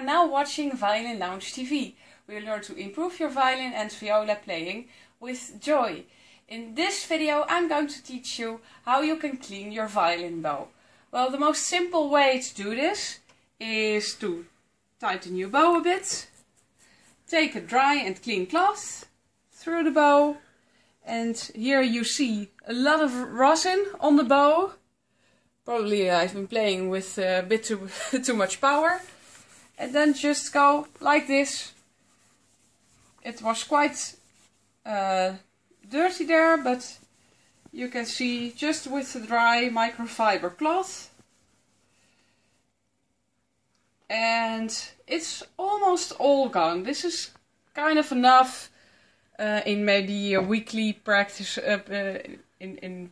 are now watching Violin Lounge TV. We learn to improve your violin and viola playing with joy. In this video I'm going to teach you how you can clean your violin bow. Well, the most simple way to do this is to tighten your bow a bit. Take a dry and clean cloth through the bow. And here you see a lot of rosin on the bow. Probably I've been playing with uh, a bit too, too much power and then just go like this. It was quite uh, dirty there, but you can see just with the dry microfiber cloth. And it's almost all gone. This is kind of enough uh, in maybe a weekly practice, uh, uh in, in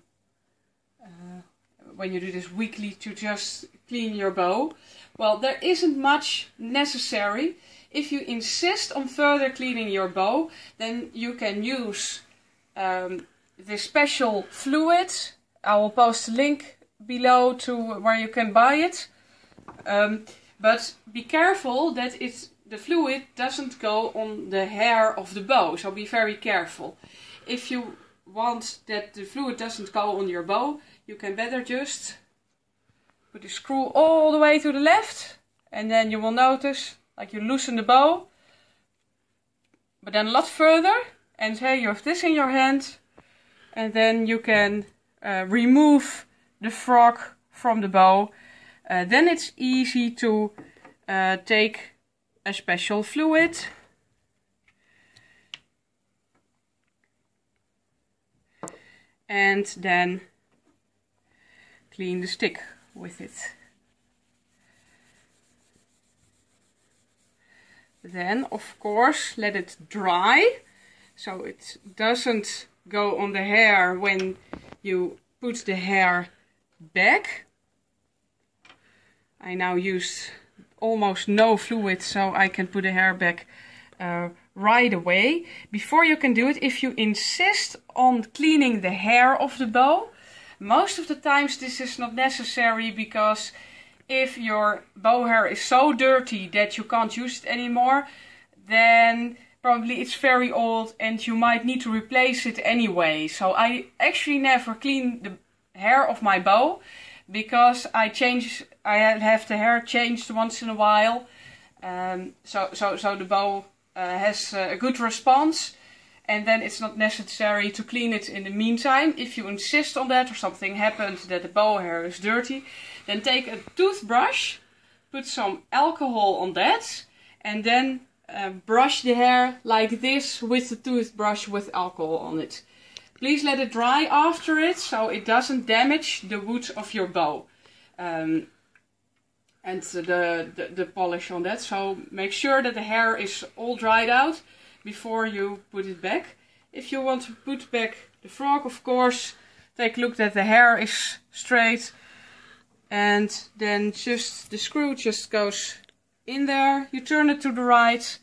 uh, when you do this weekly to just clean your bow. Well, there isn't much necessary. If you insist on further cleaning your bow, then you can use um, this special fluid. I will post a link below to where you can buy it. Um, but be careful that it's, the fluid doesn't go on the hair of the bow, so be very careful. If you want that the fluid doesn't go on your bow, you can better just put the screw all the way to the left and then you will notice like you loosen the bow but then a lot further and here you have this in your hand and then you can uh, remove the frog from the bow. Uh, then it's easy to uh, take a special fluid and then clean the stick with it. Then, of course, let it dry so it doesn't go on the hair when you put the hair back. I now use almost no fluid so I can put the hair back uh, right away. Before you can do it, if you insist on cleaning the hair of the bow, most of the times this is not necessary because if your bow hair is so dirty that you can't use it anymore, then probably it's very old and you might need to replace it anyway. So I actually never clean the hair of my bow because I change, I have the hair changed once in a while. Um, so, so, so the bow has uh, a good response and then it's not necessary to clean it in the meantime. If you insist on that or something happens that the bow hair is dirty, then take a toothbrush, put some alcohol on that, and then uh, brush the hair like this with the toothbrush with alcohol on it. Please let it dry after it so it doesn't damage the wood of your bow. Um, and the, the, the polish on that. So make sure that the hair is all dried out before you put it back. If you want to put back the frog, of course, take a look that the hair is straight. And then just the screw just goes in there. You turn it to the right.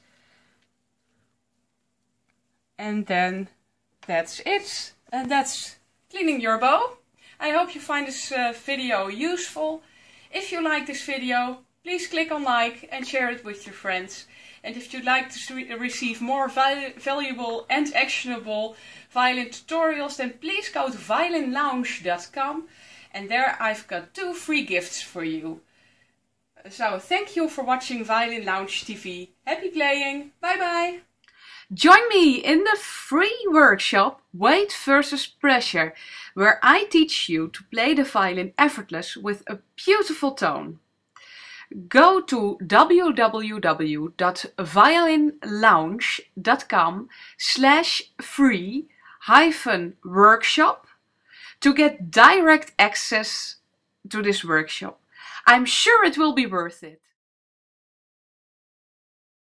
And then that's it. And that's cleaning your bow. I hope you find this uh, video useful. If you like this video, please click on like and share it with your friends. And if you'd like to receive more val valuable and actionable violin tutorials, then please go to violinlounge.com and there I've got two free gifts for you. So thank you for watching Violin Lounge TV. Happy playing. Bye bye. Join me in the free workshop Weight versus Pressure, where I teach you to play the violin effortless with a beautiful tone go to www.violinlounge.com slash free hyphen workshop to get direct access to this workshop. I'm sure it will be worth it.